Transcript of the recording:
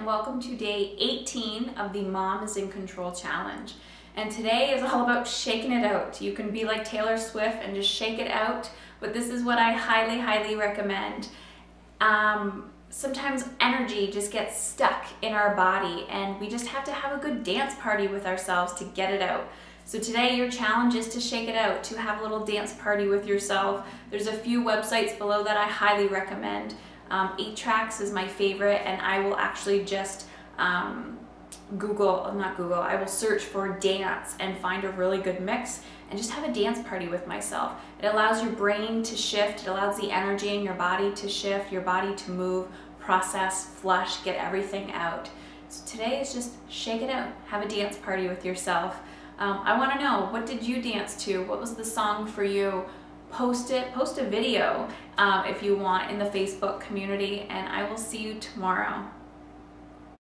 and welcome to day 18 of the Mom is in Control Challenge. And today is all about shaking it out. You can be like Taylor Swift and just shake it out, but this is what I highly, highly recommend. Um, sometimes energy just gets stuck in our body and we just have to have a good dance party with ourselves to get it out. So today your challenge is to shake it out, to have a little dance party with yourself. There's a few websites below that I highly recommend. Um, 8Tracks is my favorite and I will actually just um, Google, not Google, I will search for dance and find a really good mix and just have a dance party with myself. It allows your brain to shift, it allows the energy in your body to shift, your body to move, process, flush, get everything out. So today is just shake it out, have a dance party with yourself. Um, I want to know, what did you dance to? What was the song for you? Post it, post a video um, if you want in the Facebook community, and I will see you tomorrow.